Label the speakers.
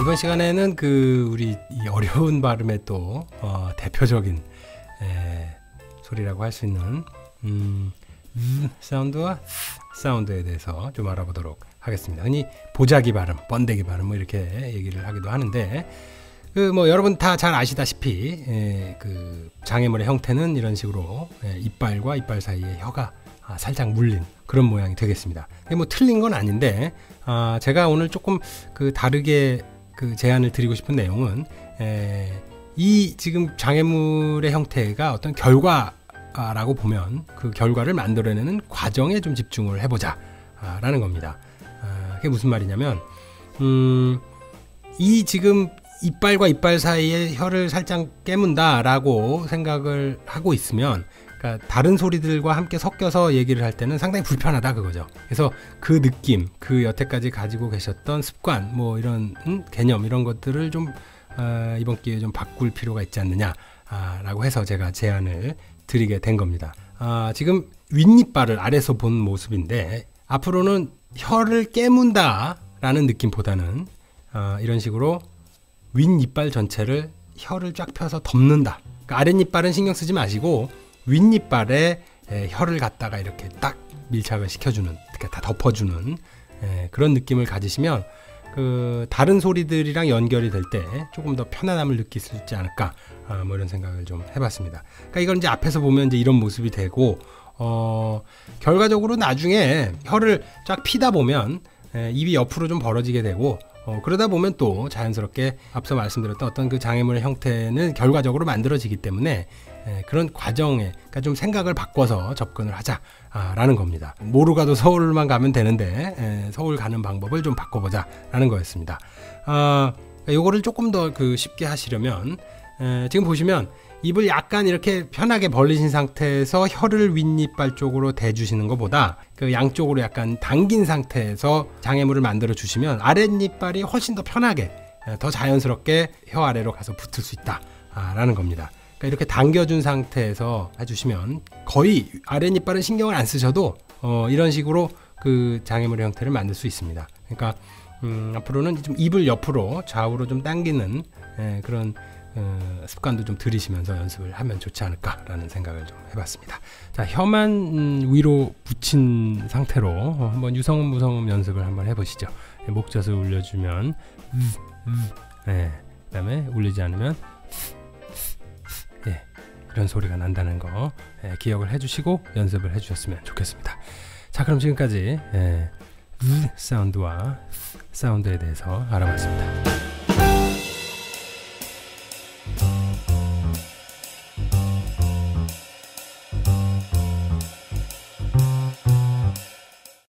Speaker 1: 이번 시간에는 그 우리 이 어려운 발음의 또 어, 대표적인 에, 소리라고 할 수 있는 음, 음, 사운드와 사운드에 대해서 좀 알아보도록 하겠습니다. 흔히 보자기 발음, 번데기 발음 뭐 이렇게 얘기를 하기도 하는데 그 뭐 여러분 다 잘 아시다시피 에, 그 장애물의 형태는 이런 식으로 에, 이빨과 이빨 사이에 혀가 아, 살짝 물린 그런 모양이 되겠습니다. 뭐 틀린 건 아닌데 아, 제가 오늘 조금 그 다르게 그 제안을 드리고 싶은 내용은 에, 이 지금 장애물의 형태가 어떤 결과라고 보면 그 결과를 만들어내는 과정에 좀 집중을 해보자라는 겁니다. 아, 그게 무슨 말이냐면 음, 이 지금 이빨과 이빨 사이에 혀를 살짝 깨문다라고 생각을 하고 있으면 그러니까 다른 소리들과 함께 섞여서 얘기를 할 때는 상당히 불편하다 그거죠. 그래서 그 느낌, 그 여태까지 가지고 계셨던 습관, 뭐 이런 음, 개념 이런 것들을 좀 어, 이번 기회에 좀 바꿀 필요가 있지 않느냐라고 아, 해서 제가 제안을 드리게 된 겁니다. 아, 지금 윗니빨을 아래서 본 모습인데 앞으로는 혀를 깨문다라는 느낌보다는 어, 이런 식으로 윗니빨 전체를 혀를 쫙 펴서 덮는다. 그러니까 아랫니빨은 신경 쓰지 마시고 윗니빨에 에, 혀를 갖다가 이렇게 딱 밀착을 시켜주는, 이렇게 다 덮어주는 에, 그런 느낌을 가지시면 그 다른 소리들이랑 연결이 될 때 조금 더 편안함을 느낄 수 있지 않을까 아, 뭐 이런 생각을 좀 해봤습니다. 그러니까 이걸 이제 앞에서 보면 이제 이런 모습이 되고 어, 결과적으로 나중에 혀를 쫙 피다 보면 에, 입이 옆으로 좀 벌어지게 되고 어, 그러다 보면 또 자연스럽게 앞서 말씀드렸던 어떤 그 장애물의 형태는 결과적으로 만들어지기 때문에 에, 그런 과정에 그러니까 좀 생각을 바꿔서 접근을 하자라는 겁니다. 모르 가도 서울만 가면 되는데 에, 서울 가는 방법을 좀 바꿔보자라는 거였습니다. 아, 요거를 조금 더 그 쉽게 하시려면 에, 지금 보시면 입을 약간 이렇게 편하게 벌리신 상태에서 혀를 윗니빨 쪽으로 대주시는 것보다 그 양쪽으로 약간 당긴 상태에서 장애물을 만들어 주시면 아랫니빨이 훨씬 더 편하게 더 자연스럽게 혀 아래로 가서 붙을 수 있다라는 겁니다. 그러니까 이렇게 당겨준 상태에서 해주시면 거의 아랫니빨은 신경을 안 쓰셔도 어, 이런 식으로 그 장애물의 형태를 만들 수 있습니다. 그러니까 음, 앞으로는 좀 입을 옆으로 좌우로 좀 당기는 예, 그런 어, 습관도 좀 들이시면서 연습을 하면 좋지 않을까라는 생각을 좀 해봤습니다. 자, 혀만 음, 위로 붙인 상태로 어, 한번 유성음 무성음 연습을 한번 해보시죠. 예, 목젖을 울려주면 네, 그다음에 울리지 않으면 예, 이런 소리가 난다는 거 예, 기억을 해주시고 연습을 해주셨으면 좋겠습니다. 자, 그럼 지금까지 예, 사운드와 사운드에 대해서 알아봤습니다.